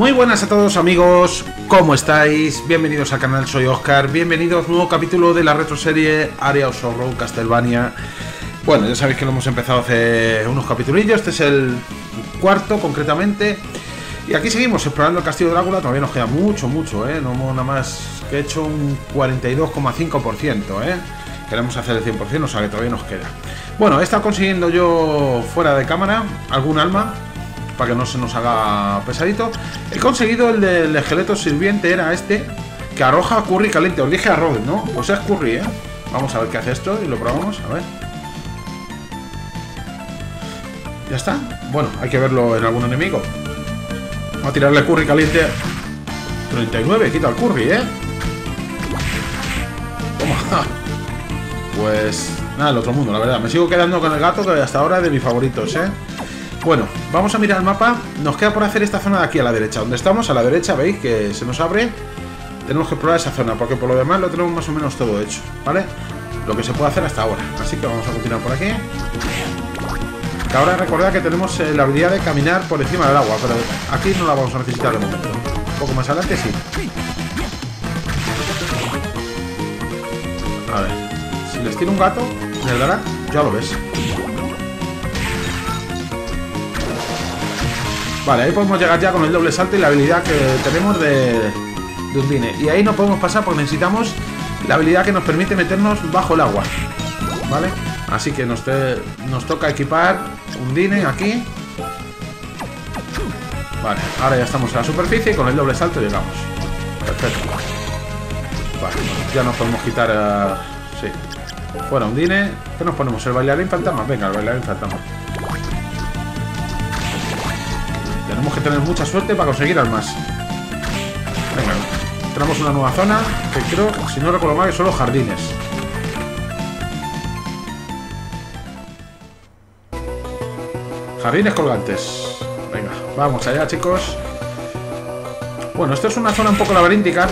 Muy buenas a todos amigos, ¿cómo estáis? Bienvenidos al canal, soy Oscar, bienvenidos a un nuevo capítulo de la retroserie Area of Sorrow Castlevania. Bueno, ya sabéis que lo hemos empezado hace unos capitulillos, este es el cuarto concretamente. Y aquí seguimos explorando el castillo Drácula, todavía nos queda mucho, mucho, ¿eh? No hemos nada más que hecho un 42,5%, ¿eh? Queremos hacer el 100%, o sea que todavía nos queda. Bueno, he estado consiguiendo yo fuera de cámara algún alma, para que no se nos haga pesadito. He conseguido el del esqueleto sirviente, era este, que arroja curry caliente. Os dije arroz, ¿no? Pues es curry, ¿eh? Vamos a ver qué hace esto y lo probamos, a ver. Ya está. Bueno, hay que verlo en algún enemigo. Vamos a tirarle curry caliente. 39, quita el curry, ¿eh? Toma. Pues nada, el otro mundo, la verdad. Me sigo quedando con el gato que hasta ahora es de mis favoritos, ¿eh? Bueno, vamos a mirar el mapa. Nos queda por hacer esta zona de aquí a la derecha. Donde estamos, a la derecha, veis que se nos abre. Tenemos que explorar esa zona, porque por lo demás lo tenemos más o menos todo hecho, ¿vale? Lo que se puede hacer hasta ahora. Así que vamos a continuar por aquí. Ahora recordad que tenemos eh, la habilidad de caminar por encima del agua, pero aquí no la vamos a necesitar de momento. Un poco más adelante sí. A ver, si les tiro un gato, me dará, ya lo ves. Vale, ahí podemos llegar ya con el doble salto y la habilidad que tenemos de, de Undine. Y ahí no podemos pasar porque necesitamos la habilidad que nos permite meternos bajo el agua. ¿Vale? Así que nos, te, nos toca equipar Undine aquí. Vale, ahora ya estamos en la superficie y con el doble salto llegamos. Perfecto. Vale, ya nos podemos quitar... Uh, sí. Fuera Undine. ¿Qué nos ponemos? ¿El bailarín fantasma? Venga, el bailarín fantasma. Tener mucha suerte para conseguir al más. Venga, tenemos una nueva zona que creo, si no recuerdo mal, que son los jardines. Jardines colgantes. Venga, vamos allá, chicos. Bueno, esto es una zona un poco laberíntica.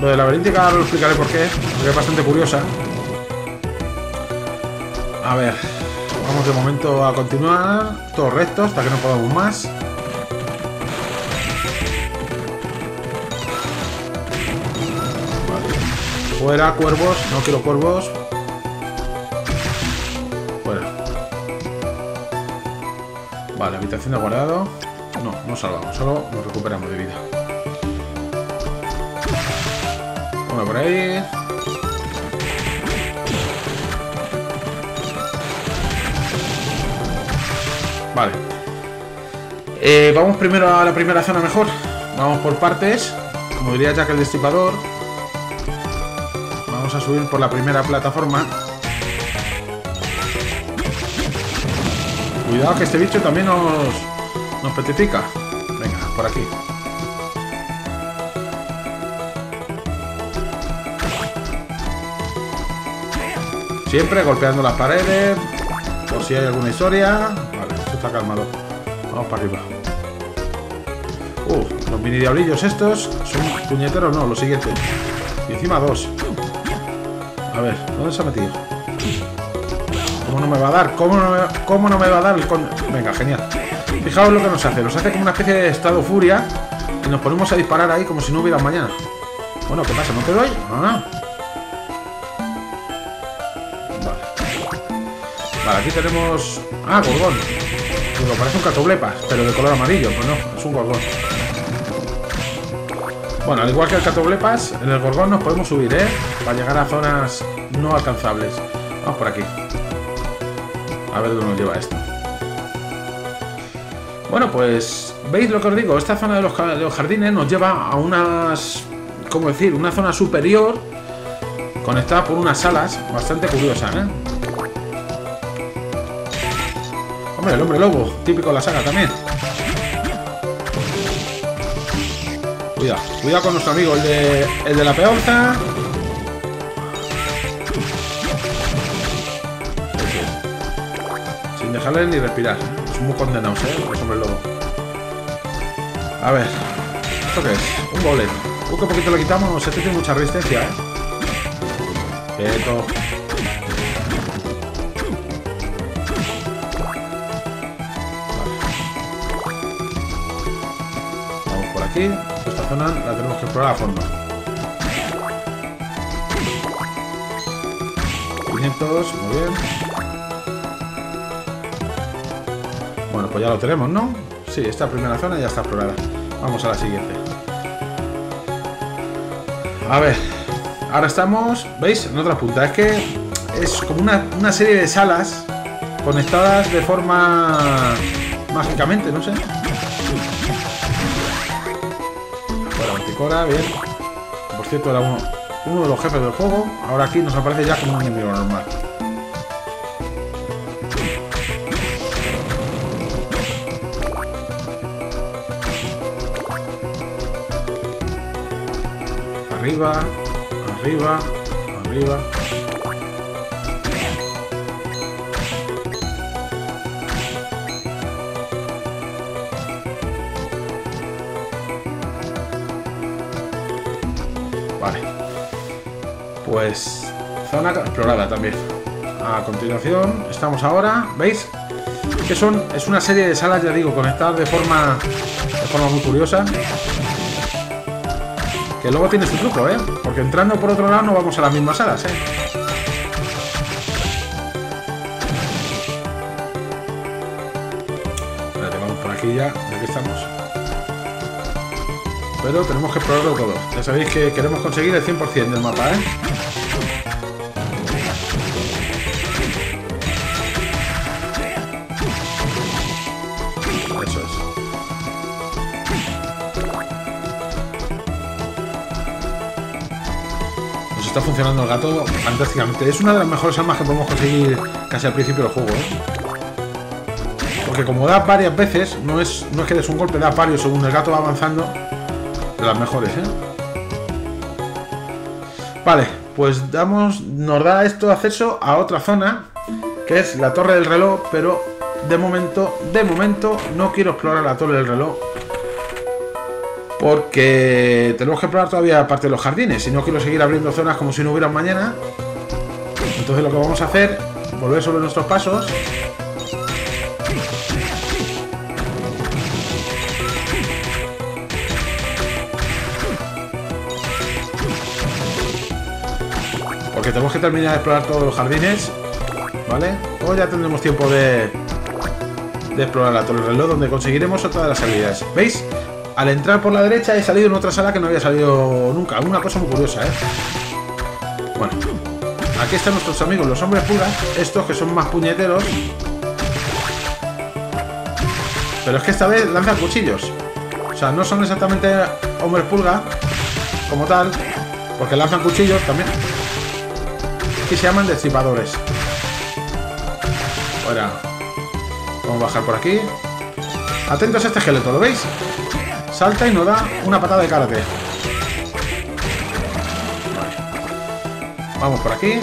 Lo de laberíntica lo explicaré por qué, porque es bastante curiosa. A ver, vamos de momento a continuar. Todo recto hasta que no podamos más. Fuera, cuervos. No quiero cuervos. Fuera. Vale, habitación de guardado. No, no salvamos, solo nos recuperamos de vida. Uno por ahí. Vale. Eh, vamos primero a la primera zona mejor. Vamos por partes. Como diría Jack el Destripador. Subir por la primera plataforma. Cuidado que este bicho también nos, nos petrifica. Venga, por aquí. Siempre golpeando las paredes. Por si hay alguna historia. Vale, esto está calmado. Vamos para arriba. Uh, los mini diablillos estos son puñeteros, no, lo siguiente. Y encima dos. A ver, ¿dónde se ha metido? ¿Cómo no me va a dar? ¿Cómo no me, cómo no me va a dar el con... Venga, genial. Fijaos lo que nos hace. Nos hace como una especie de estado furia. Y nos ponemos a disparar ahí como si no hubiera mañana. Bueno, ¿qué pasa? ¿No te doy? Ah. Vale. Vale, aquí tenemos... Ah, gorgón. Digo, parece un catoblepas, pero de color amarillo. Pues no, es un gorgón. Bueno, al igual que el catoblepas, en el gorgón nos podemos subir, ¿eh? Para llegar a zonas no alcanzables. Vamos por aquí. A ver dónde nos lleva esto. Bueno, pues... ¿Veis lo que os digo? Esta zona de los, jardines nos lleva a unas... ¿Cómo decir? Una zona superior conectada por unas salas bastante curiosas, ¿eh? Hombre, el hombre lobo, típico de la saga también. Cuidado, con nuestro amigo, el de, el de la peonza. Sin dejarle ni respirar. Son muy condenados, ¿eh? Los hombres lobo. A ver. ¿Esto qué es? Un golem. Un que poquito le quitamos. Este tiene mucha resistencia, ¿eh? Quieto. aquí. Zona la tenemos que explorar a fondo. 500, muy bien. Bueno, pues ya lo tenemos, ¿no? Sí, esta primera zona ya está explorada. Vamos a la siguiente. A ver, ahora estamos, ¿veis? En otra punta. Es que es como una, una serie de salas conectadas de forma mágicamente, no sé. Anticora, bien. Por cierto, era uno, uno de los jefes del juego. Ahora aquí nos aparece ya como un enemigo normal. Arriba, arriba, arriba. Pues zona explorada también. A continuación estamos ahora, ¿veis? Que son es una serie de salas, ya digo, conectadas de forma de forma muy curiosa. Que luego tiene su truco, ¿eh? Porque entrando por otro lado no vamos a las mismas salas, ¿eh? Vale, vamos por aquí ya, ya que estamos. Pero tenemos que explorarlo todo. Ya sabéis que queremos conseguir el 100% del mapa, ¿eh? Está funcionando el gato fantásticamente. Es una de las mejores armas que podemos conseguir casi al principio del juego, ¿eh? Porque como da varias veces, no es, no es que des un golpe, da varios según el gato va avanzando. De las mejores, ¿eh? Vale, pues damos, nos da esto acceso a otra zona, que es la torre del reloj, pero de momento, de momento, no quiero explorar la torre del reloj. Porque tenemos que explorar todavía parte de los jardines, y no quiero seguir abriendo zonas como si no hubiera mañana. Entonces lo que vamos a hacer, volver sobre nuestros pasos. Porque tenemos que terminar de explorar todos los jardines. ¿Vale? O ya tendremos tiempo de, de explorar la torre reloj, donde conseguiremos otra de las salidas. ¿Veis? Al entrar por la derecha he salido en otra sala que no había salido nunca. Una cosa muy curiosa, ¿eh? Bueno. Aquí están nuestros amigos, los hombres pulgas. Estos que son más puñeteros. Pero es que esta vez lanzan cuchillos. O sea, no son exactamente hombres pulga como tal. Porque lanzan cuchillos también. Y se llaman destripadores. Ahora. Vamos a bajar por aquí. Atentos a este esqueleto, ¿lo veis? Salta y nos da una patada de karate. Vale. Vamos por aquí.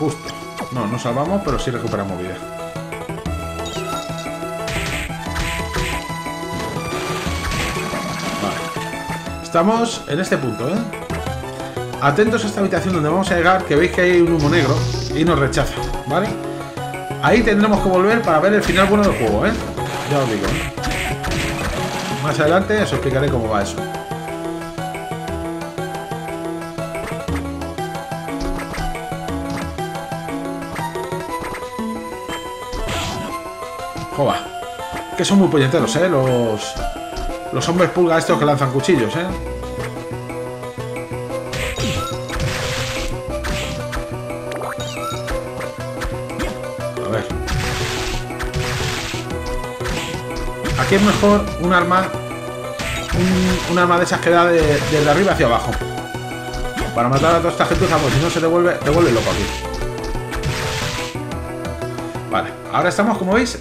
Justo. No, no salvamos, pero sí recuperamos vida. Vale. Estamos en este punto, ¿eh? Atentos a esta habitación donde vamos a llegar, que veis que hay un humo negro y nos rechaza, ¿vale? Ahí tendremos que volver para ver el final bueno del juego, ¿eh? Ya os digo, ¿eh? Más adelante os explicaré cómo va eso. Joba. Que son muy puñeteros, ¿eh? Los, los hombres pulga estos que lanzan cuchillos, ¿eh? Aquí es mejor un arma un, arma de esas que da de, desde arriba hacia abajo. Para matar a toda esta gentuza, pues si no se devuelve, devuelve loco aquí. Vale, ahora estamos, como veis,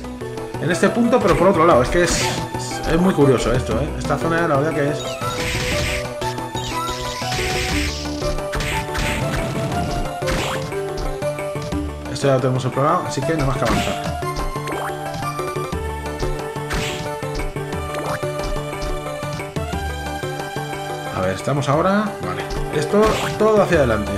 en este punto, pero por otro lado. Es que es, es, es muy curioso esto, ¿eh? Esta zona, la verdad que es... Esto ya lo tenemos explorado, así que nada más que avanzar. estamos ahora. Vale. Esto todo hacia adelante.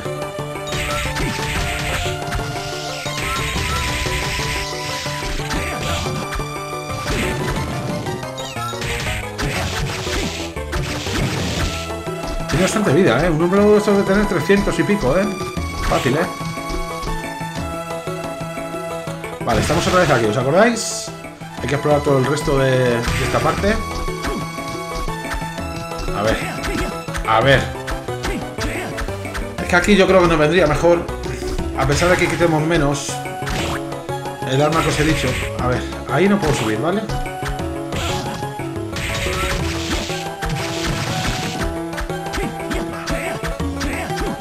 Tiene bastante vida, ¿eh? Un hombre de estos de tener 300 y pico, ¿eh? Fácil, ¿eh? Vale, estamos otra vez aquí, ¿os acordáis? Hay que explorar todo el resto de esta parte. A ver. Es que aquí yo creo que nos vendría mejor. A pesar de que quitemos menos. El arma que os he dicho. A ver, ahí no puedo subir, ¿vale?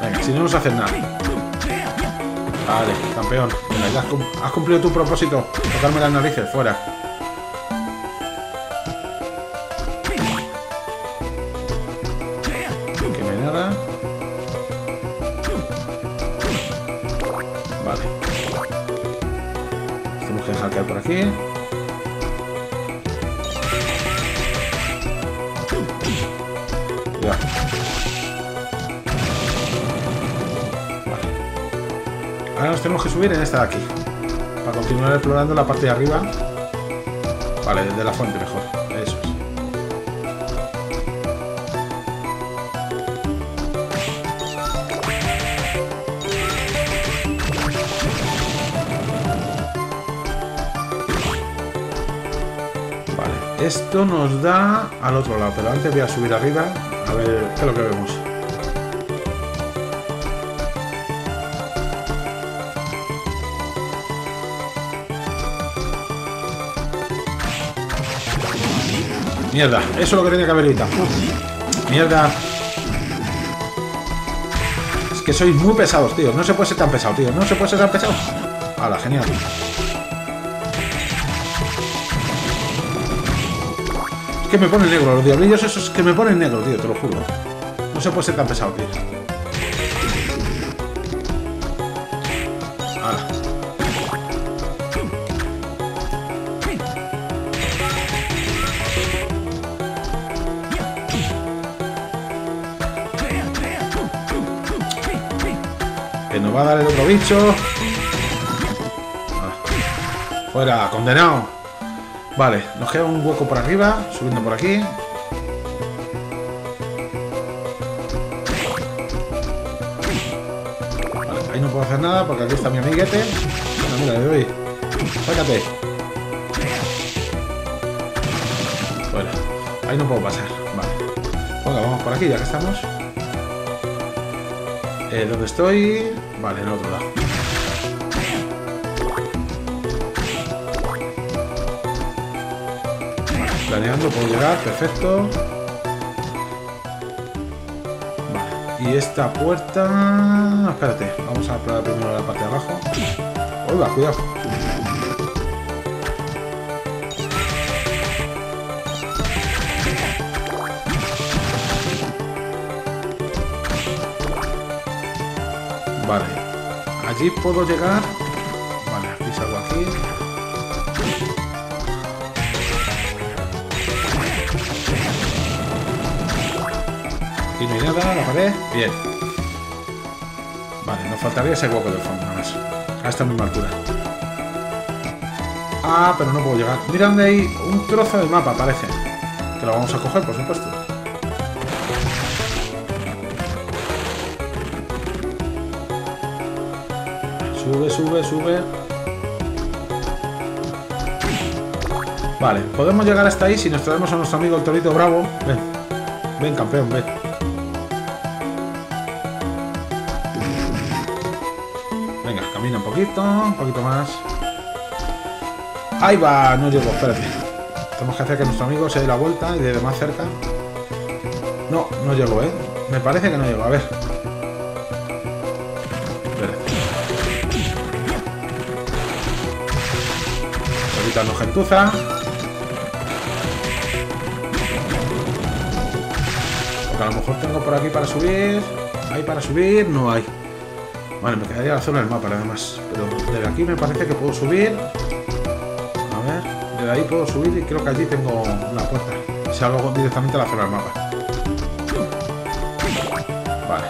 Venga, si no nos hacen nada. Vale, campeón. Venga, has cumplido tu propósito. Tocarme las narices, fuera. Por aquí. Ya. Ahora nos tenemos que subir en esta de aquí. Para continuar explorando la parte de arriba. Vale, desde la fuente mejor. Esto nos da al otro lado, pero antes voy a subir arriba a ver qué es lo que vemos. Mierda, eso es lo que tenía que haber evitado. Mierda. Es que sois muy pesados, tío. No se puede ser tan pesado, tío. No se puede ser tan pesado. Hala, genial. Que me ponen negro. Los diablillos esos que me ponen negro, tío. Te lo juro. No se puede ser tan pesado, tío. Que nos va a dar el otro bicho. Ah. Fuera, condenado. Vale, nos queda un hueco por arriba, subiendo por aquí. Ahí no puedo hacer nada porque aquí está mi amiguete. Bueno, mira, le doy. Sácate. Bueno, ahí no puedo pasar. Vale. Venga, vamos por aquí ya que estamos. Eh, ¿Dónde estoy? Vale, en el otro lado. Planeando, puedo llegar, perfecto. Y esta puerta... Espérate, vamos a explorar primero la parte de abajo. Oiga, cuidado. Vale. Allí puedo llegar. No nada, la pared. Bien. Vale, nos faltaría ese hueco del fondo, nada más. A esta misma altura. Ah, pero no puedo llegar. Mira donde hay un trozo de mapa, parece. Que lo vamos a coger, por supuesto. Sube, sube, sube. Vale, podemos llegar hasta ahí si nos traemos a nuestro amigo el Torito Bravo. Ven, ven campeón, ven. Poquito, un poquito más. Ahí va, no llego, espérate. Tenemos que hacer que nuestro amigo se dé la vuelta y desde más cerca. No, no llego, ¿eh? Me parece que no llego, a ver. Quitarnos gentuza. A lo mejor tengo por aquí para subir. ¿Hay para subir? No hay. Vale, me quedaría la zona del mapa además. Pero desde aquí me parece que puedo subir. A ver, desde ahí puedo subir y creo que allí tengo una puerta. Salgo directamente a la zona del mapa. Vale.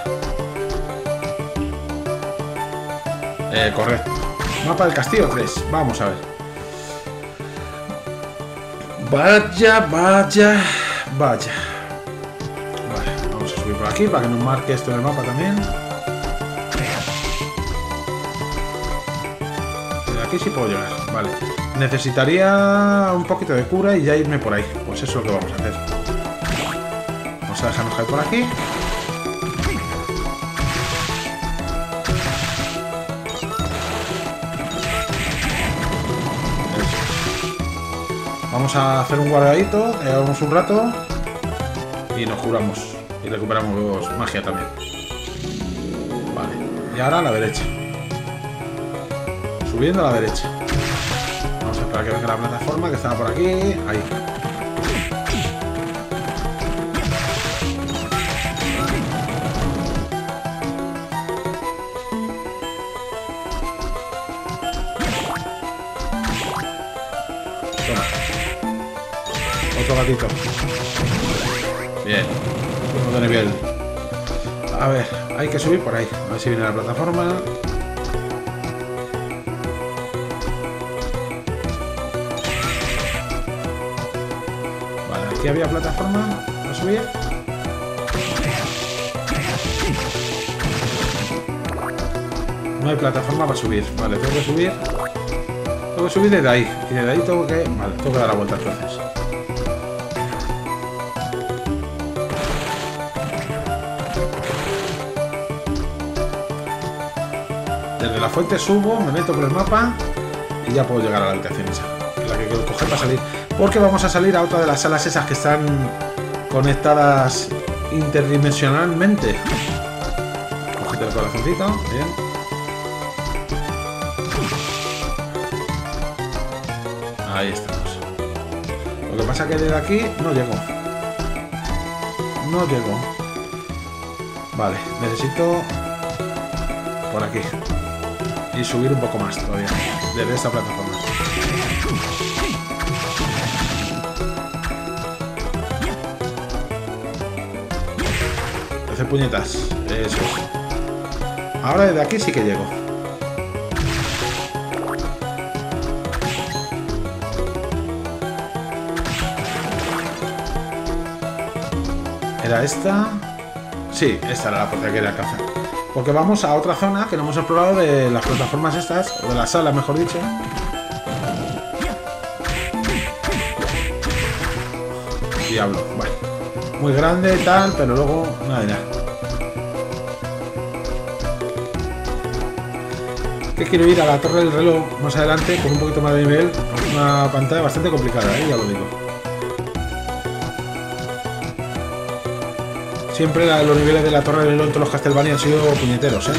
Eh, correcto. Mapa del castillo 3. Vamos a ver. Vaya, vaya, vaya. Vale, vamos a subir por aquí para que nos marque esto en el mapa también. Aquí sí puedo llegar, vale. Necesitaría un poquito de cura y ya irme por ahí. Pues eso es lo que vamos a hacer. Vamos a dejarnos caer por aquí. Vamos a hacer un guardadito, llevamos un rato y nos curamos. Y recuperamos magia también. Vale. Y ahora a la derecha. Subiendo a la derecha. Vamos a esperar que venga la plataforma que estaba por aquí. Ahí. Toma. Otro gatito. Bien. De nivel. A ver, hay que subir por ahí. A ver si viene la plataforma. Aquí había plataforma. ¿A subir? No hay plataforma para subir. Vale, tengo que subir. Tengo que subir desde ahí. Y desde ahí tengo que... Vale, tengo que dar la vuelta entonces. Desde la fuente subo, me meto por el mapa y ya puedo llegar a la habitación esa. La que quiero coger para salir. Porque vamos a salir a otra de las salas esas que están conectadas interdimensionalmente. Cogete el corazoncito, bien. Ahí estamos. Lo que pasa es que desde aquí no llego. No llego. Vale, necesito por aquí. Y subir un poco más todavía. Desde esta plataforma. Puñetas. Eso es. Ahora desde aquí sí que llego. ¿Era esta? Sí, esta era la puerta que quería alcanzar. Porque vamos a otra zona que no hemos explorado de las plataformas estas, o de la sala, mejor dicho. Diablo, bueno. Muy grande y tal, pero luego nada de nada. Que quiero ir a la torre del reloj más adelante con un poquito más de nivel. Una pantalla bastante complicada, ¿eh? ya lo digo. Siempre los niveles de la torre del reloj en todos los Castlevania han sido puñeteros, ¿eh?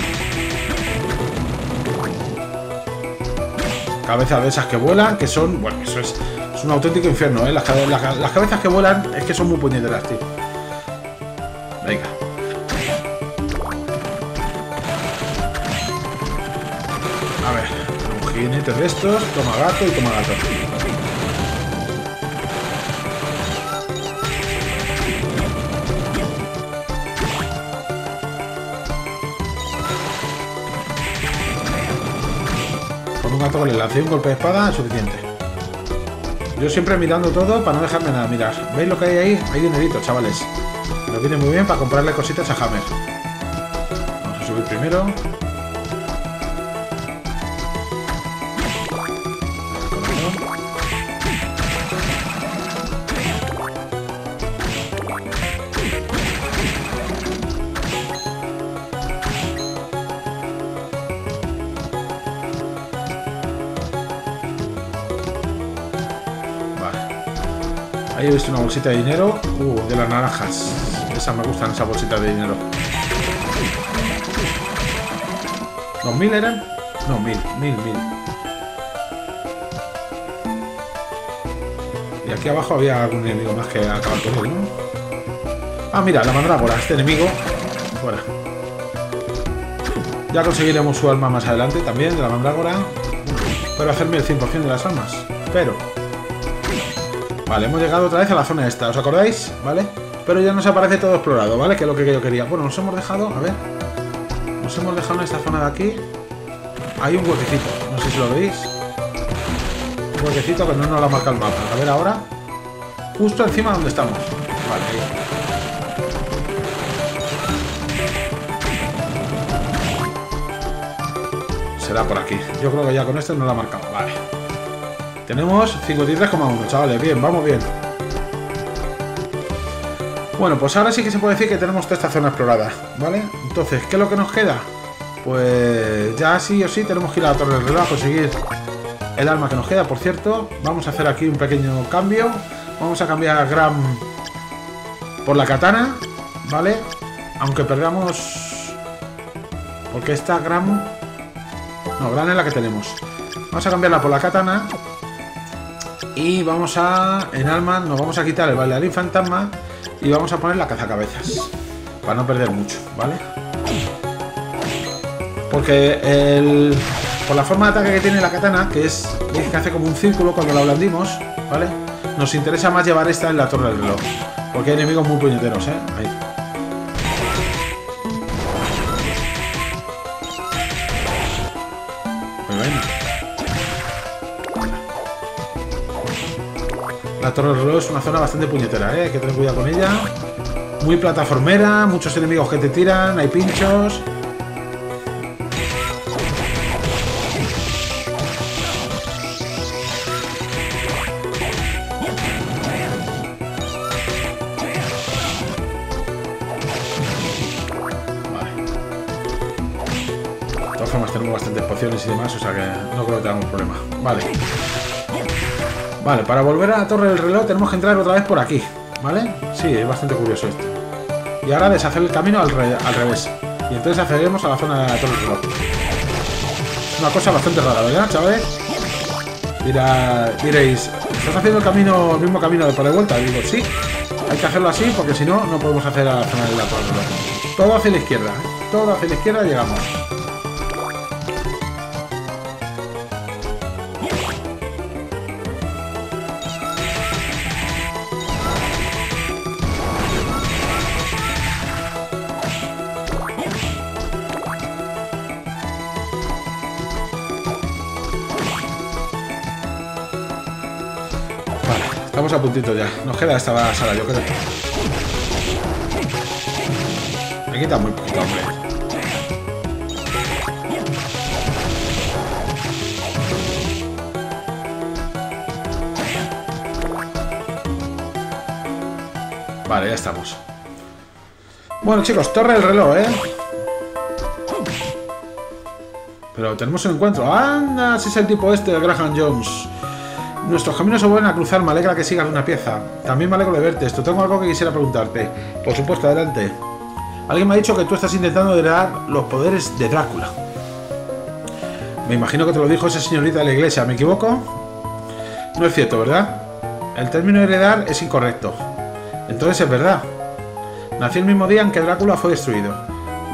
Cabezas de esas que vuelan, que son... Bueno, eso es, es un auténtico infierno, ¿eh? Las cabezas que vuelan es que son muy puñeteras, tío. Venga. Jinete de estos, toma gato y toma gato. Con un gato que le lancé un golpe de espada es suficiente. Yo siempre mirando todo para no dejarme nada mirar. ¿Veis lo que hay ahí? Hay dinerito, chavales. Nos viene muy bien para comprarle cositas a Hammer. Vamos a subir primero. Ahí he visto una bolsita de dinero. Uh, de las naranjas. Esas me gustan, esas bolsitas de dinero. ¿Dos mil eran? No, mil, mil, mil. Y aquí abajo había algún enemigo más que acabar con él, ¿no? Ah, mira, la mandrágora, este enemigo. Fuera. Ya conseguiremos su alma más adelante también, de la mandrágora. Pero hacerme el 100% de las almas. Pero... Vale, hemos llegado otra vez a la zona esta, ¿os acordáis? ¿Vale? Pero ya nos aparece todo explorado, ¿vale? Que es lo que yo quería. Bueno, nos hemos dejado, a ver. Nos hemos dejado en esta zona de aquí. Hay un huequecito, no sé si lo veis. Un huequecito que no nos lo marca el mapa. A ver ahora. Justo encima donde estamos. Vale, ahí. será por aquí. Yo creo que ya con este no lo ha marcado. Vale. Tenemos 53,1, chavales. Bien, vamos bien. Bueno, pues ahora sí que se puede decir que tenemos toda esta zona explorada, ¿vale? Entonces, ¿qué es lo que nos queda? Pues ya sí o sí tenemos que ir a la torre del reloj a conseguir el arma que nos queda, por cierto. Vamos a hacer aquí un pequeño cambio. Vamos a cambiar a Gram por la katana, ¿vale? Aunque perdamos... Porque esta Gram... No, Gram es la que tenemos. Vamos a cambiarla por la katana. Y vamos a... En arma nos vamos a quitar el bailarín fantasma y vamos a poner la cazacabezas. Para no perder mucho, ¿vale? Porque el, por la forma de ataque que tiene la katana, que es que hace como un círculo cuando la blandimos, ¿vale? Nos interesa más llevar esta en la torre del reloj. Porque hay enemigos muy puñeteros, ¿eh? Ahí. Torre del Reloj es una zona bastante puñetera, ¿eh? hay que tener cuidado con ella. Muy plataformera, muchos enemigos que te tiran, hay pinchos. Para volver a la torre del reloj tenemos que entrar otra vez por aquí, ¿vale? Sí, es bastante curioso esto. Y ahora deshacer el camino al, revés. Y entonces accederemos a la zona de la torre del reloj. Una cosa bastante rara, ¿verdad, chavales? diréis, ¿estás haciendo el camino, el mismo camino de por de vuelta? Digo, sí, hay que hacerlo así porque si no, no podemos hacer a la zona de la torre del reloj. Todo hacia la izquierda, ¿eh? todo hacia la izquierda llegamos. Estamos a puntito ya. Nos queda esta sala, yo. Me quita muy poquito, hombre. Vale, ya estamos. Bueno, chicos, torre del reloj, ¿eh? Pero tenemos un encuentro. ¡Anda! Si es el tipo este Graham Jones. Nuestros caminos se vuelven a cruzar, me alegra que sigas una pieza. También me alegro de verte. Esto tengo algo que quisiera preguntarte. Por supuesto, adelante. Alguien me ha dicho que tú estás intentando heredar los poderes de Drácula. Me imagino que te lo dijo esa señorita de la iglesia, ¿me equivoco? No es cierto, ¿verdad? El término heredar es incorrecto. Entonces es verdad. Nací el mismo día en que Drácula fue destruido.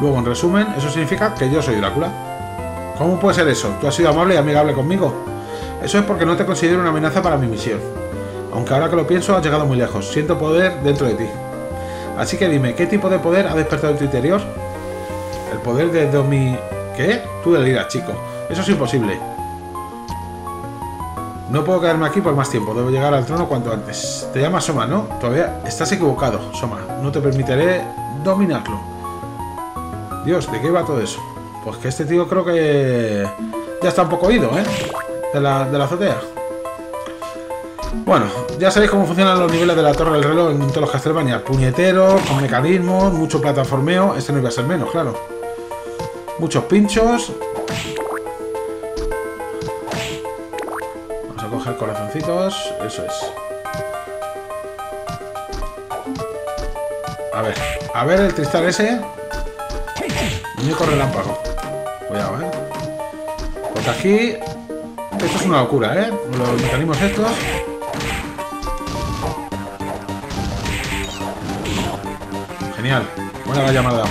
Luego, en resumen, eso significa que yo soy Drácula. ¿Cómo puede ser eso? ¿Tú has sido amable y amigable conmigo? Eso es porque no te considero una amenaza para mi misión. Aunque ahora que lo pienso, has llegado muy lejos. Siento poder dentro de ti. Así que dime, ¿qué tipo de poder ha despertado en tu interior? El poder de Domi... ¿Qué? Tú deliras, chico. Eso es imposible. No puedo quedarme aquí por más tiempo. Debo llegar al trono cuanto antes. Te llamas Soma, ¿no? Todavía estás equivocado, Soma. No te permitiré dominarlo. Dios, ¿de qué va todo eso? Pues que este tío creo que... Ya está un poco oído, ¿eh? De la, azotea. Bueno, ya sabéis cómo funcionan los niveles de la torre del reloj en todos los Castlevania. Puñeteros, con mecanismos, mucho plataformeo. Este no iba a ser menos, claro. Muchos pinchos. Vamos a coger corazoncitos. Eso es. A ver, a ver el cristal ese. Muñeco relámpago. Cuidado, eh. Porque aquí esto es una locura, ¿eh? Los mecanismos estos. Genial. Buena la llamada.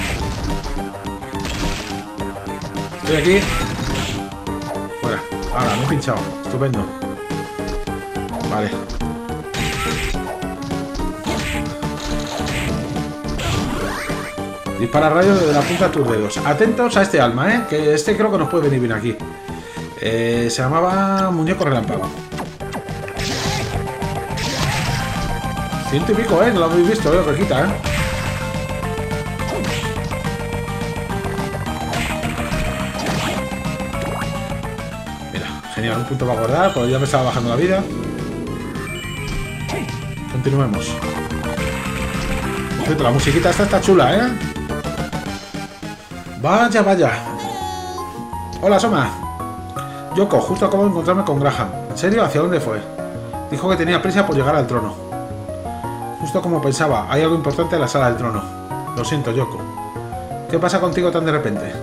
Estoy aquí. Fuera. Ahora, me he pinchado. Estupendo. Vale. Dispara rayos desde la punta de tus dedos. Atentos a este alma, ¿eh? Que este creo que nos puede venir bien aquí. Eh, se llamaba Muñeco Relámpago. Ciento y pico, ¿eh? No lo habéis visto, ¿eh? Lo ¿eh? Vaya, genial, un punto para guardar, porque ya me estaba bajando la vida. Continuemos. La musiquita esta está chula, ¿eh? Vaya, vaya. Hola, Soma. Yoko, justo acabo de encontrarme con Graham. ¿En serio? ¿Hacia dónde fue? Dijo que tenía prisa por llegar al trono. Justo como pensaba, hay algo importante en la sala del trono. Lo siento, Yoko. ¿Qué pasa contigo tan de repente?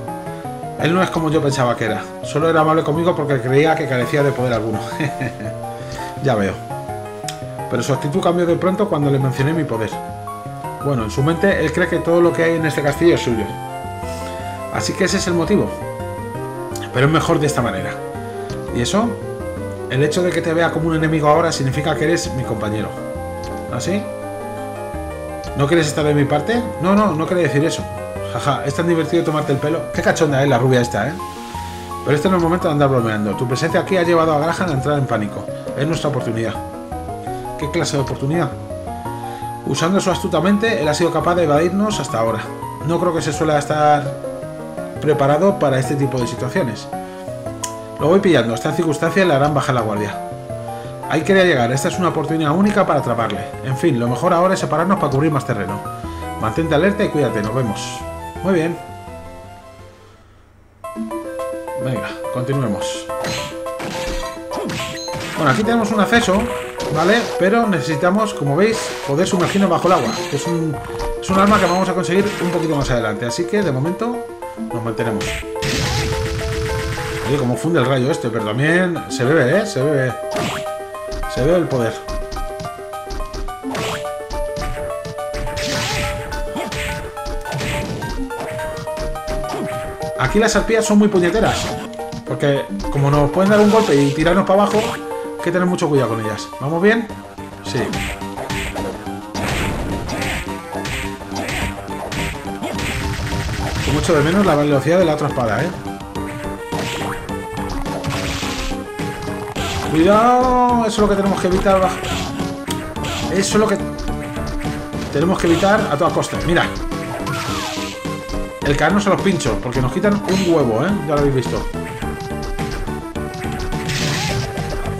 Él no es como yo pensaba que era. Solo era amable conmigo porque creía que carecía de poder alguno. ya veo. Pero su actitud cambió de pronto cuando le mencioné mi poder. Bueno, en su mente él cree que todo lo que hay en este castillo es suyo. Así que ese es el motivo. Pero es mejor de esta manera. ¿Y eso? El hecho de que te vea como un enemigo ahora significa que eres mi compañero. ¿Así? ¿No quieres estar de mi parte? No, no, no quiere decir eso. Jaja, es tan divertido tomarte el pelo. Qué cachonda es la rubia esta, ¿eh? Pero este no es el momento de andar bromeando. Tu presencia aquí ha llevado a Graham a entrar en pánico. Es nuestra oportunidad. ¿Qué clase de oportunidad? Usando eso astutamente, él ha sido capaz de evadirnos hasta ahora. No creo que se suele estar preparado para este tipo de situaciones. Lo voy pillando, esta circunstancia le harán bajar la guardia. Ahí quería llegar, esta es una oportunidad única para atraparle. En fin, lo mejor ahora es separarnos para cubrir más terreno. Mantente alerta y cuídate, nos vemos. Muy bien. Venga, continuemos. Bueno, aquí tenemos un acceso, ¿vale? Pero necesitamos, como veis, poder sumergirnos bajo el agua. Es un, es un arma que vamos a conseguir un poquito más adelante. Así que, de momento, nos mantenemos. Como funde el rayo este, pero también se bebe, ¿eh? Se bebe. Se ve el poder. Aquí las arpías son muy puñeteras. Porque como nos pueden dar un golpe y tirarnos para abajo, hay que tener mucho cuidado con ellas. ¿Vamos bien? Sí. mucho de menos la velocidad de la otra espada, ¿eh? Cuidado, eso es lo que tenemos que evitar. Eso es lo que tenemos que evitar a todas costas. Mira. El caernos a los pinchos, porque nos quitan un huevo, ¿eh? Ya lo habéis visto.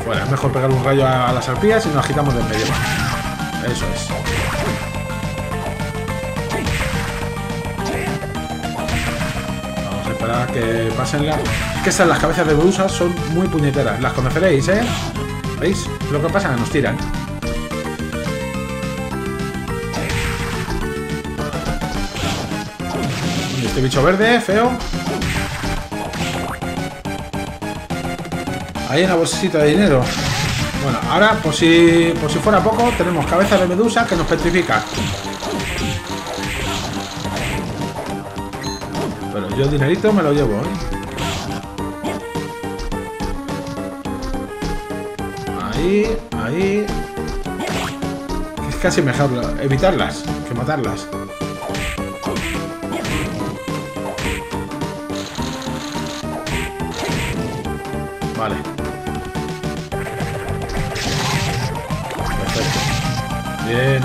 Bueno, es mejor pegar un rayo a las arpías y nos agitamos de medio. Eso es. Vamos a esperar a que pasen las que estas, las cabezas de Medusa, son muy puñeteras. Las conoceréis, ¿eh? ¿Veis? Lo que pasa nos tiran. este bicho verde, feo. Ahí una bolsita de dinero. Bueno, ahora, por si, por si fuera poco, tenemos cabeza de medusa que nos petrifica. Pero yo el dinerito me lo llevo, ¿eh? Ahí. Es casi mejor evitarlas que matarlas. Vale. Perfecto. Bien.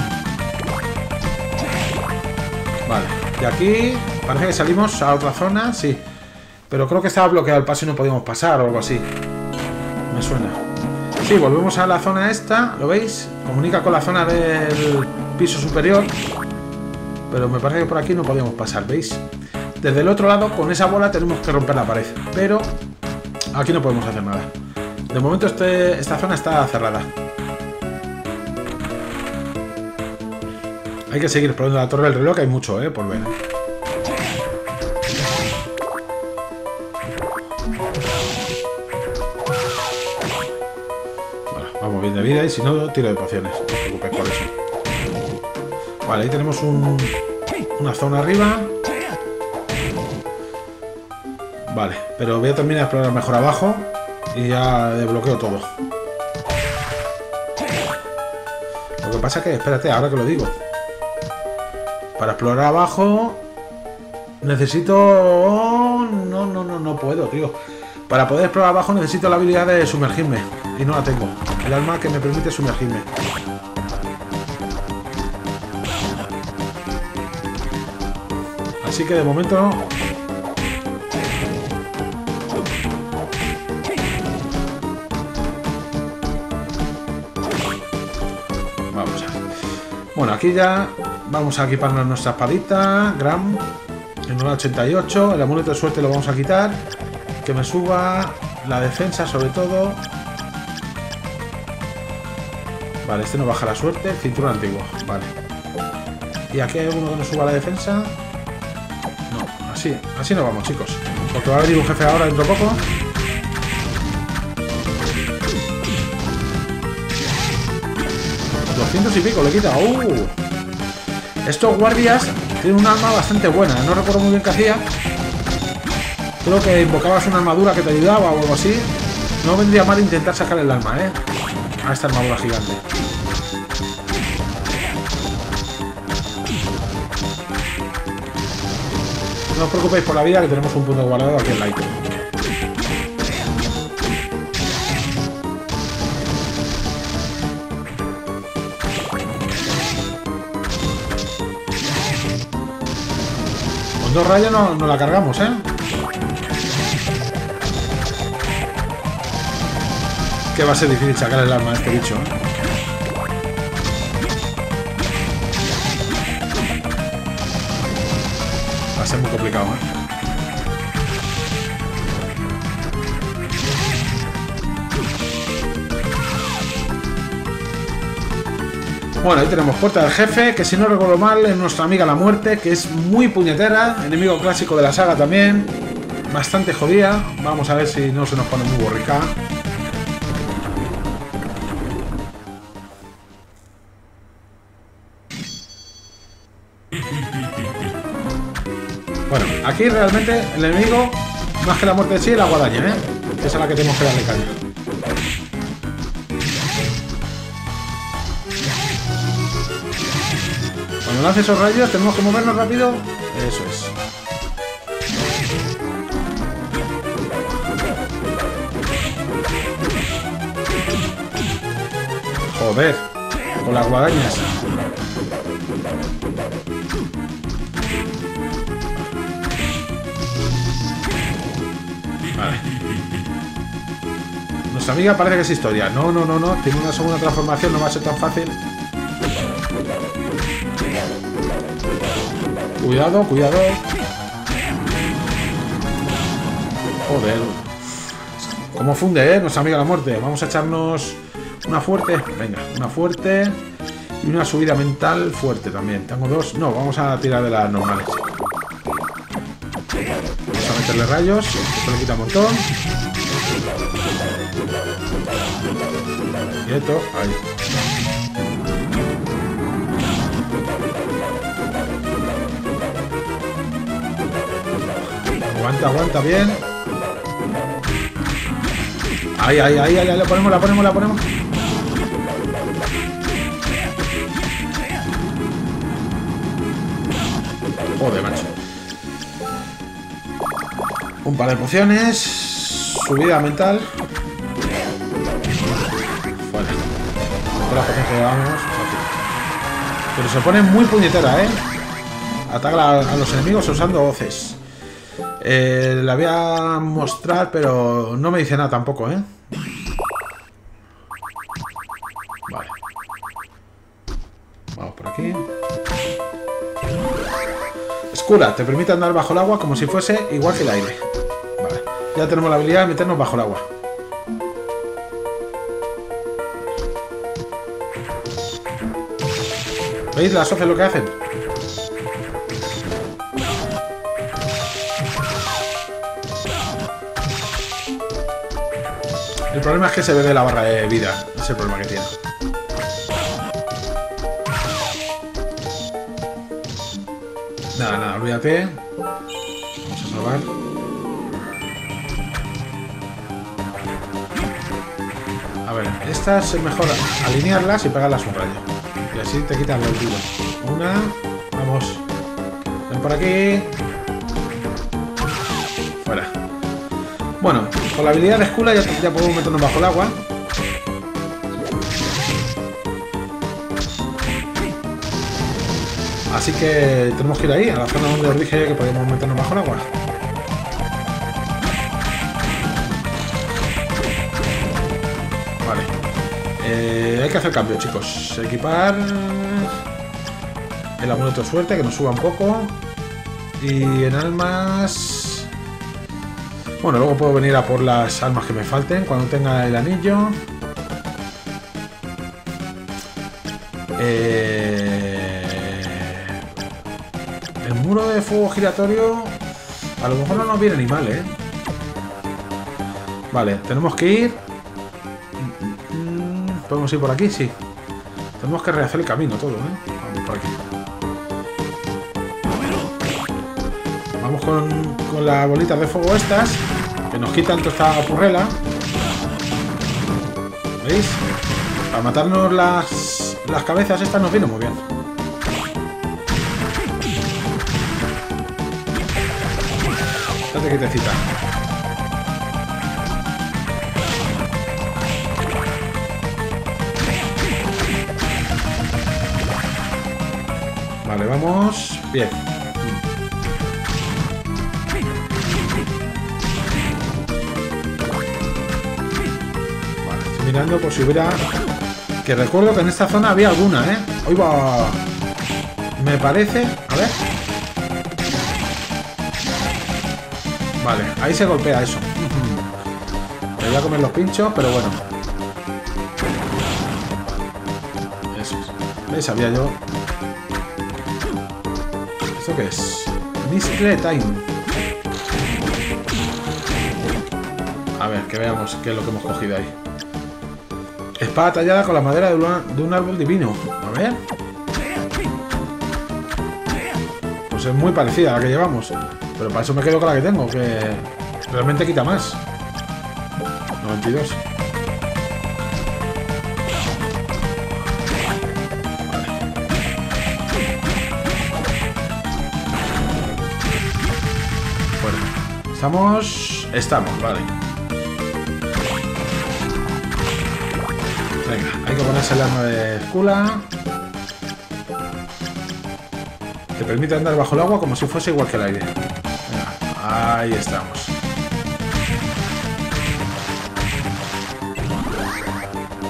Vale. De aquí parece que salimos a otra zona, sí. Pero creo que estaba bloqueado el paso y no podíamos pasar o algo así. Me suena. Sí, volvemos a la zona esta, ¿lo veis? Comunica con la zona del piso superior. Pero me parece que por aquí no podíamos pasar, ¿veis? Desde el otro lado, con esa bola tenemos que romper la pared. Pero aquí no podemos hacer nada. De momento este, esta zona está cerrada. Hay que seguir por la torre del reloj, hay mucho, ¿eh? Por ver. De vida y si no, tiro de pociones. No te preocupes por eso. Vale, ahí tenemos un, una zona arriba. Vale, pero voy a terminar de explorar mejor abajo y ya desbloqueo todo. Lo que pasa que, espérate, ahora que lo digo. Para explorar abajo necesito... No, no, no, no puedo, tío. Para poder explorar abajo necesito la habilidad de sumergirme. Y no la tengo. El arma que me permite sumergirme. Así que de momento. Vamos a. Bueno, aquí ya vamos a equiparnos nuestra espadita. Gram. En una 88. El amuleto de suerte lo vamos a quitar. Que me suba la defensa sobre todo. Vale, este no baja la suerte. Cinturón antiguo, vale. ¿Y aquí hay uno que nos suba la defensa? No, así, así no vamos, chicos. Porque va a venir un jefe ahora dentro de poco. y pico le quita. ¡Uh! Estos guardias tienen un arma bastante buena. No recuerdo muy bien qué hacía. Creo que invocabas una armadura que te ayudaba o algo así. No vendría mal intentar sacar el arma, ¿eh? A esta armadura gigante. No os preocupéis por la vida que tenemos un punto guardado aquí en la dos rayos no, no la cargamos, ¿eh? Que va a ser difícil sacar el arma a este bicho. Va a ser muy complicado, ¿eh? Bueno, ahí tenemos Puerta del Jefe, que si no recuerdo mal es nuestra amiga la muerte, que es muy puñetera, enemigo clásico de la saga también, bastante jodida. Vamos a ver si no se nos pone muy borrica. Aquí realmente el enemigo, más que la muerte de sí, la guadaña, ¿eh? Esa es la que tenemos que darle caña. Cuando lance esos rayos tenemos que movernos rápido. Eso es. Joder, con las guadañas. Nuestra amiga parece que es historia. No, no, no, no. Tiene una segunda transformación, no va a ser tan fácil. Cuidado, cuidado. Joder. ¿Cómo funde, eh? Nos amiga la muerte. Vamos a echarnos una fuerte. Venga, una fuerte. Y una subida mental fuerte también. Tengo dos. No, vamos a tirar de las normales. Vamos a meterle rayos. Esto le quita un montón. Quieto. Ahí. Aguanta, aguanta, bien. Ahí, ahí, ahí, ahí, la ponemos, la ponemos, la ponemos. Joder, macho. Un par de pociones. Subida mental. Pero se pone muy puñetera, ¿eh? Ataca a los enemigos usando voces. Eh, la voy a mostrar, pero no me dice nada tampoco, ¿eh? Vale. Vamos por aquí. Escura, te permite andar bajo el agua como si fuese igual que el aire. Vale. Ya tenemos la habilidad de meternos bajo el agua. ¿Veis las hoces lo que hacen? El problema es que se ve de la barra de vida. Es el problema que tiene. Nada, nada, olvídate. Vamos a probar. A ver, estas es mejor alinearlas y pegarlas un rayo. Y así te quitan el tiro. Una. Vamos. Ven por aquí. Fuera. Bueno, con la habilidad de Skula ya, ya podemos meternos bajo el agua. Así que tenemos que ir ahí, a la zona donde os dije que podíamos meternos bajo el agua. Hacer cambio, chicos. Equipar el amuleto de suerte, que nos suba un poco. Y en almas... Bueno, luego puedo venir a por las almas que me falten cuando tenga el anillo. Eh, el muro de fuego giratorio a lo mejor no nos viene ni mal, ¿eh? Vale, tenemos que ir... ¿Podemos ir por aquí? Sí. Tenemos que rehacer el camino todo, ¿eh? Vamos por aquí. Vamos con, con las bolitas de fuego estas, que nos quitan toda esta purrela. ¿Veis? Para matarnos las, las cabezas estas nos viene muy bien. Estate quietecita. Vamos. Bien. Estoy mirando por si hubiera... Que recuerdo que en esta zona había alguna, ¿eh? Hoy va... Me parece... A ver. Vale, ahí se golpea eso. Me voy a comer los pinchos, pero bueno. Eso es. ¿Ves? Sabía yo. ¿Esto qué es? Time. A ver, que veamos qué es lo que hemos cogido ahí. Espada tallada con la madera de, una- de un árbol divino. A ver. Pues es muy parecida a la que llevamos. Pero para eso me quedo con la que tengo, que realmente quita más. 92. Estamos... Estamos, vale. Venga, hay que ponerse el arma de Skula. Te permite andar bajo el agua como si fuese igual que el aire. Ahí estamos.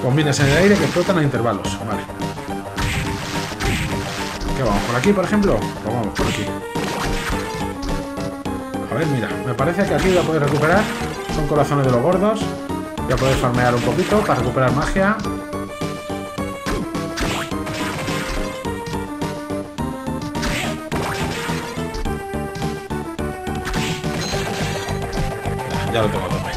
Combinas en el aire que flotan a intervalos. Vale. ¿Qué vamos? ¿Por aquí, por ejemplo? Ver, mira, me parece que aquí voy a poder recuperar. Son corazones de los gordos. Voy a poder farmear un poquito para recuperar magia. Ya lo tengo tope.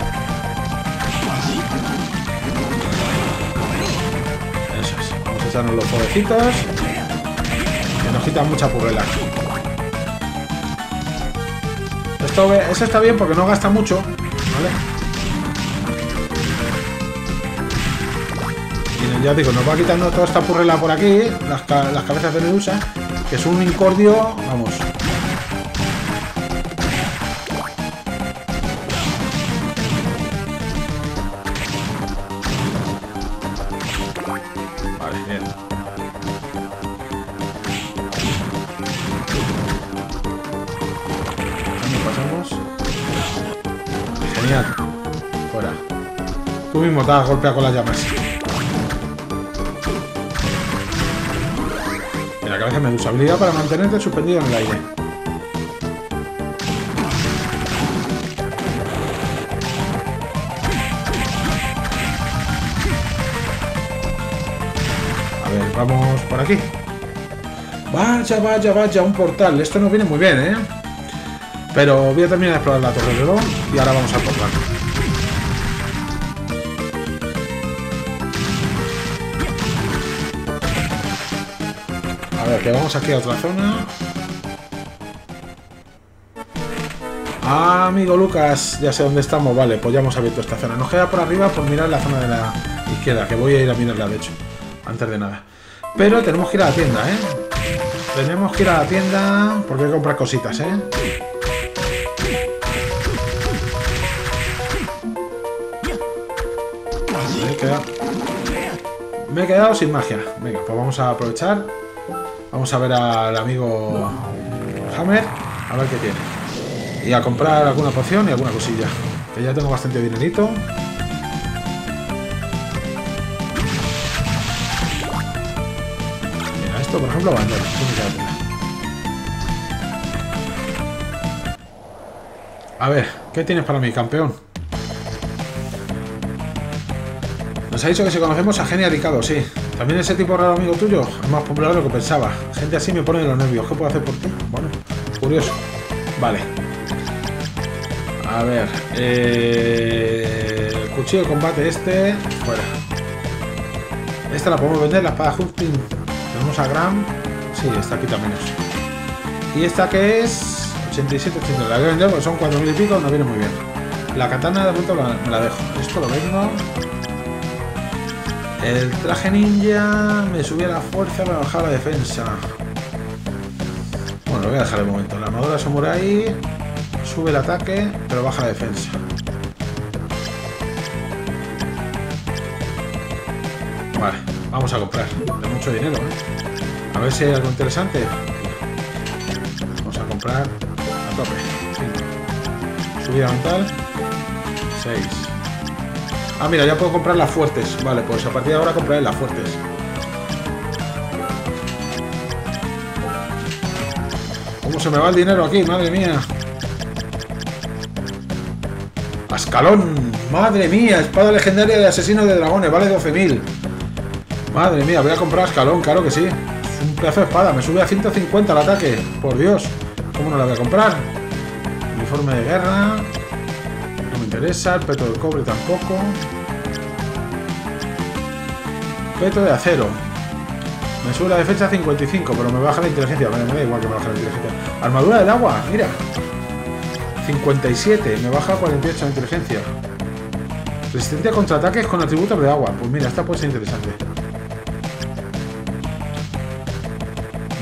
Eso es. Vamos a echarnos los fueguecitos. Que nos quitan mucha purrela. Esto, eso está bien porque no gasta mucho. ¿Vale? Y ya digo, nos va quitando toda esta purrela por aquí. Las, las cabezas de Medusa. Que es un incordio. Vamos. Pasamos. Genial. Fuera. Tú mismo te has golpeado con las llamas. En la cabeza me habilidad para mantenerte suspendido en el aire. A ver, vamos por aquí. Vaya, vaya, vaya, un portal. Esto nos viene muy bien, ¿eh? Pero voy a terminar de explorar la torre de oro y ahora vamos al portal. A ver, que vamos aquí a otra zona. Ah, amigo Lucas, ya sé dónde estamos. Vale, pues ya hemos abierto esta zona. Nos queda por arriba por mirar la zona de la izquierda, que voy a ir a mirarla, de hecho, antes de nada. Pero tenemos que ir a la tienda, ¿eh? Tenemos que ir a la tienda porque hay que comprar cositas, ¿eh? Me he quedado sin magia. Venga, pues vamos a aprovechar. Vamos a ver al amigo Hammer. A ver qué tiene. Y a comprar alguna poción y alguna cosilla. Que ya tengo bastante dinerito. Mira, esto por ejemplo va a A ver, ¿qué tienes para mí, campeón? Nos ha dicho que si conocemos a Genia Ricado, sí. También ese tipo raro amigo tuyo es más popular de lo que pensaba. Gente así me pone los nervios. ¿Qué puedo hacer por ti? Bueno, curioso. Vale. A ver. Eh, cuchillo de combate este. Fuera. Esta la podemos vender, la espada Hunting. Tenemos a Gram. Sí, esta aquí también es. Y esta que es 87, 80. La voy a vender porque son 4.000 y pico, no viene muy bien. La katana de momento me la dejo. Esto lo vendo. El traje ninja me subía la fuerza, me bajaba la defensa. Bueno, lo voy a dejar de momento. La armadura samurai sube el ataque, pero baja la defensa. Vale, vamos a comprar. Mucho dinero, ¿eh? A ver si hay algo interesante. Vamos a comprar a tope. Subida mental. 6. Ah, mira, ya puedo comprar las fuertes. Vale, pues a partir de ahora compraré las fuertes. ¿Cómo se me va el dinero aquí? Madre mía. Ascalón. Madre mía. Espada legendaria de asesino de dragones. Vale 12.000. Madre mía, voy a comprar Ascalón, claro que sí. Es un pedazo de espada. Me sube a 150 el ataque. Por Dios. ¿Cómo no la voy a comprar? Uniforme de guerra interesa, el peto de cobre tampoco. Peto de acero. Me sube la defensa a 55, pero me baja la inteligencia. me da igual que me baje la inteligencia. Armadura del agua, mira. 57, me baja 48 la inteligencia. Resistencia contra ataques con atributos de agua. Pues mira, esta puede ser interesante.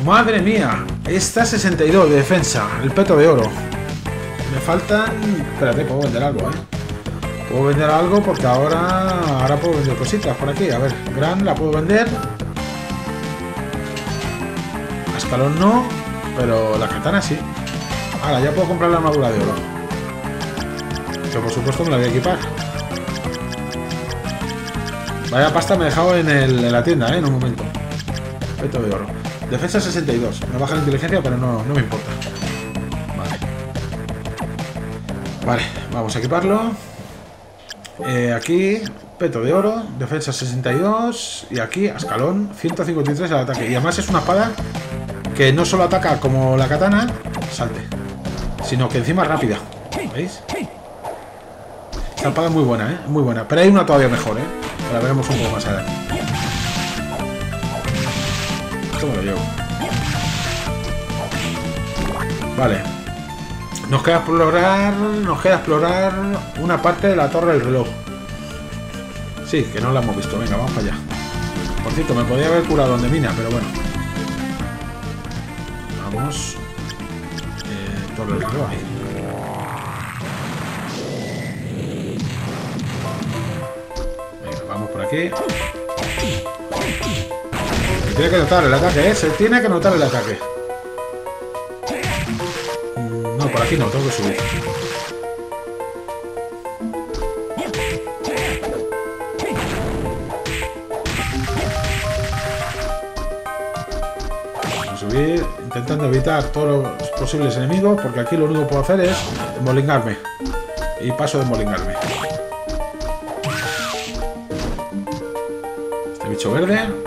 Madre mía, esta 62 de defensa, el peto de oro. Me faltan... Espérate, puedo vender algo, ¿eh? Puedo vender algo porque ahora... Ahora puedo vender cositas por aquí. A ver, Gran la puedo vender. A escalón no, pero la katana sí. Ahora, ya puedo comprar la armadura de oro. Que por supuesto me la voy a equipar. Vaya pasta me he dejado en, en la tienda, ¿eh? En un momento. Peto de oro. Defensa 62. Me baja la inteligencia, pero no, no me importa. Vale, vamos a equiparlo. Eh, aquí, peto de oro, defensa 62 y aquí, escalón 153 al ataque. Y además es una espada que no solo ataca como la katana, salte, sino que encima es rápida. ¿Veis? Esta espada es muy buena, ¿eh? Muy buena. Pero hay una todavía mejor, ¿eh? La veremos un poco más adelante. Esto me lo llevo. Vale, nos queda explorar. Nos queda explorar una parte de la torre del reloj. Sí, que no la hemos visto. Venga, vamos para allá. Por cierto, me podría haber curado donde mina, pero bueno. Vamos. Eh, torre del reloj ahí. Venga, vamos por aquí. Se tiene que notar el ataque, ¿eh? Se tiene que notar el ataque. Por aquí no, tengo que subir. Vamos a subir, intentando evitar todos los posibles enemigos, porque aquí lo único que puedo hacer es molingarme. Y paso de molingarme. Este bicho verde.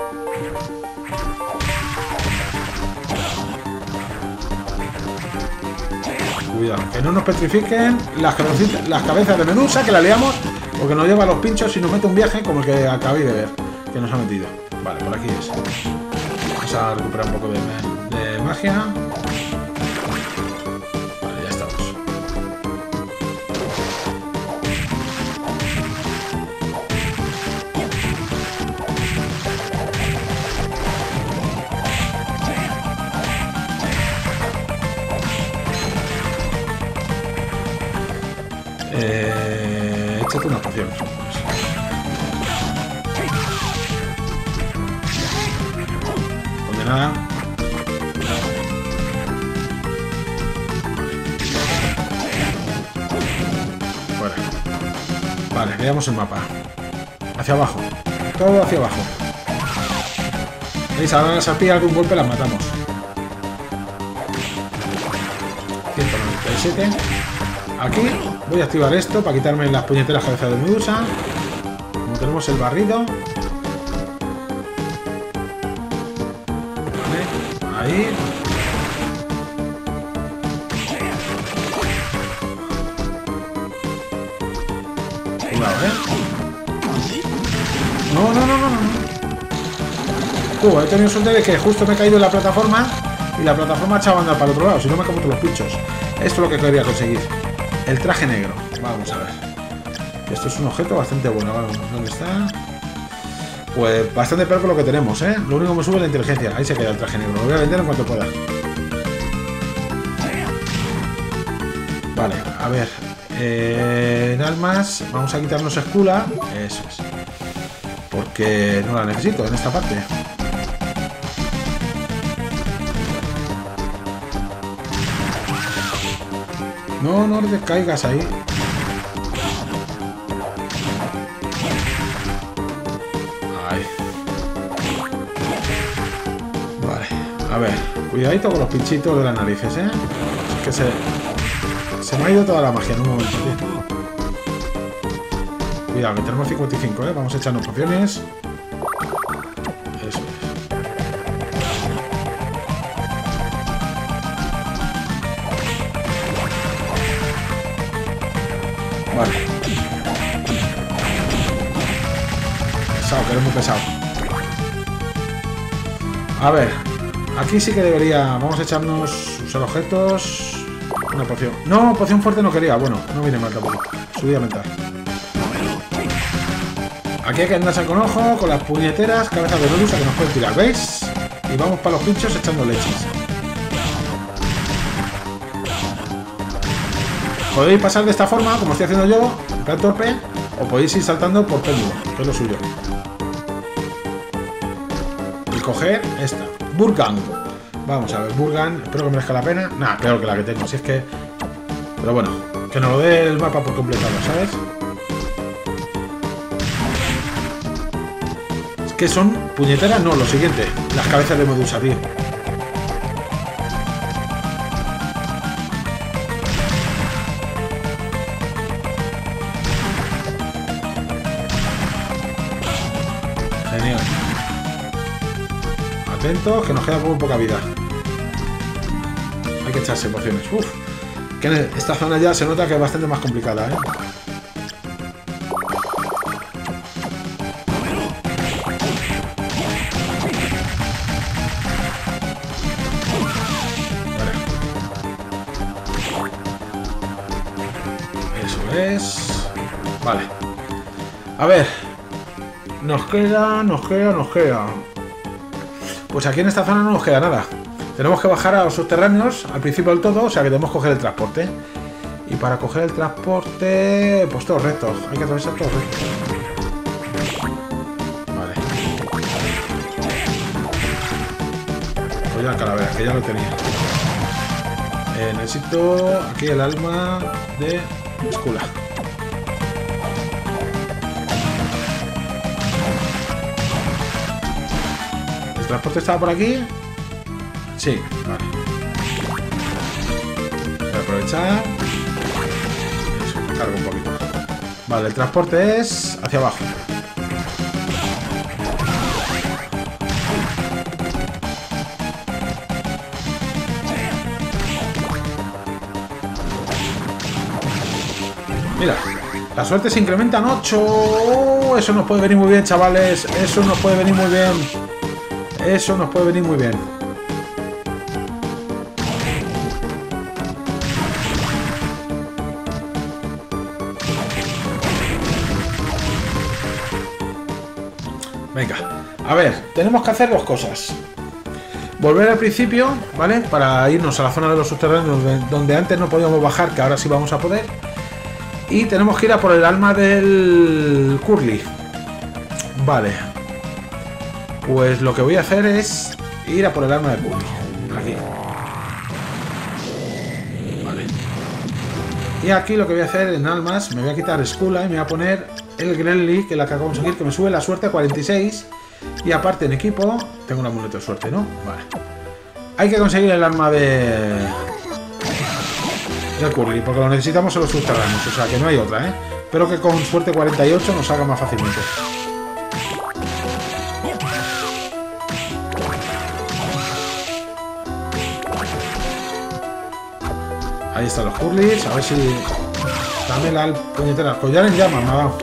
Que no nos petrifiquen las, cabezas de menusa, que la liamos, porque nos lleva a los pinchos y nos mete un viaje como el que acabé de ver, que nos ha metido. Vale, por aquí es. Vamos a recuperar un poco de magia. ¿Veis? Ahora las arpías un golpe las matamos. 197. Aquí voy a activar esto para quitarme las puñeteras cabezas de medusa. Como tenemos el barrido. Vale, ahí. Cuidado, ¿eh? No, no, no, no, no. Uh, he tenido suerte de que justo me he caído en la plataforma y la plataforma ha echado a andar para el otro lado, si no me como todos los pinchos. Esto es lo que quería conseguir. El traje negro. Vamos a ver. Esto es un objeto bastante bueno. Vamos, ¿dónde está? Pues bastante peor que lo que tenemos, ¿eh? Lo único que me sube es la inteligencia. Ahí se queda el traje negro. Lo voy a vender en cuanto pueda. Vale, a ver. Eh, en almas, vamos a quitarnos escula. Eso es. Porque no la necesito en esta parte. No, no te caigas ahí. Ahí. Vale, a ver. Cuidadito con los pinchitos de las narices, ¿eh? Es que se... Se me ha ido toda la magia en un momento, tío. Cuidado, que tenemos 55, ¿eh? Vamos a echarnos pociones. A ver. Aquí sí que debería... Vamos a echarnos... Usar objetos... Una poción. No, poción fuerte no quería. Bueno, no viene mal tampoco. Subida mental. Aquí hay que andarse con ojo, con las puñeteras, cabezas de medusa que nos pueden tirar, ¿veis? Y vamos para los pinchos echando leches. Podéis pasar de esta forma, como estoy haciendo yo, en plan torpe, o podéis ir saltando por péndulo, que es lo suyo. Y coger esta, Burgan. Vamos a ver, Burgan, espero que merezca la pena. Nah, peor que la que tengo, si es que... Pero bueno, que nos lo dé el mapa por completarlo, ¿sabes? Es que son puñeteras, no, lo siguiente, las cabezas de Medusa, tío. Que nos queda muy poca vida. Hay que echarse pociones. Uf, que esta zona ya se nota que es bastante más complicada, ¿eh? A ver. Nos queda, nos queda, nos queda. Pues aquí en esta zona no nos queda nada. Tenemos que bajar a los subterráneos al principio del todo, o sea que tenemos que coger el transporte. Y para coger el transporte, pues todos rectos. Hay que atravesar todos rectos. La calavera, que ya lo tenía. Eh, necesito aquí el alma de Escula. Transporte estaba por aquí? Sí, vale. Voy a aprovechar. Cargo un poquito. Vale, el transporte es hacia abajo. Mira, la suerte se incrementa en 8. Eso nos puede venir muy bien, chavales. Eso nos puede venir muy bien. Eso nos puede venir muy bien. Venga, a ver, tenemos que hacer dos cosas. Volver al principio, ¿vale? Para irnos a la zona de los subterráneos donde, antes no podíamos bajar, que ahora sí vamos a poder. Y tenemos que ir a por el alma del Curly. Vale. Pues lo que voy a hacer es ir a por el alma del Curly. Aquí. Vale. Y aquí lo que voy a hacer en almas, me voy a quitar Skula y me voy a poner el Grenly, que es la que acabo de conseguir, que me sube la suerte a 46. Y aparte en equipo, tengo un amuleto de suerte, ¿no? Vale. Hay que conseguir el arma de... De Curly, porque lo necesitamos en los subterráneos, o sea que no hay otra, ¿eh? Espero que con suerte 48 nos haga más fácilmente. Ahí están los Curlys, a ver si... Dame la puñetera. Collar en llamas, me ha dado.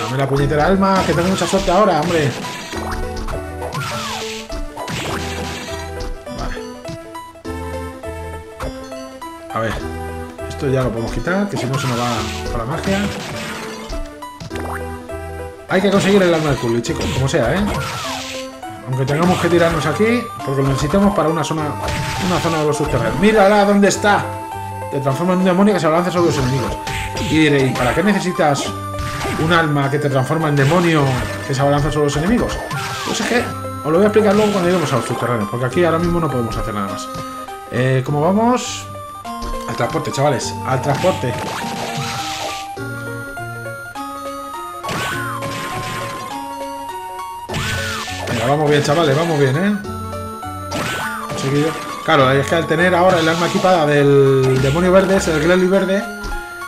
Dame la puñetera alma, que tengo mucha suerte ahora, hombre. Vale. A ver. Esto ya lo podemos quitar, que si no se nos va con la magia. Hay que conseguir el alma de Curly, chicos, como sea, ¿eh? Aunque tengamos que tirarnos aquí, porque lo necesitamos para una zona una zona de los subterráneos. ¡Mírala dónde está! Te transforma en un demonio que se abalanza sobre los enemigos. Y diréis, ¿para qué necesitas un alma que te transforma en demonio que se abalanza sobre los enemigos? Pues es que os lo voy a explicar luego cuando lleguemos a los subterráneos, porque aquí ahora mismo no podemos hacer nada más. Eh, ¿Cómo vamos? Al transporte, chavales, al transporte. Vamos bien, chavales, vamos bien, ¿eh? Claro, es que al tener ahora el arma equipada del demonio verde, el Glelly verde,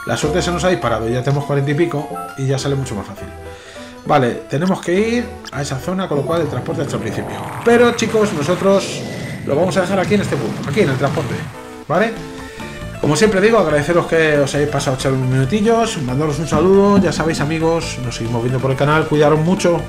la suerte se nos ha disparado. Ya tenemos 40 y pico y ya sale mucho más fácil. Vale, tenemos que ir a esa zona, con lo cual el transporte hasta el principio. Pero chicos, nosotros lo vamos a dejar aquí en este punto, aquí en el transporte. ¿Vale? Como siempre digo, agradeceros que os hayáis pasado echar unos minutillos, mandaros un saludo, ya sabéis amigos, nos seguimos viendo por el canal, cuidaros mucho,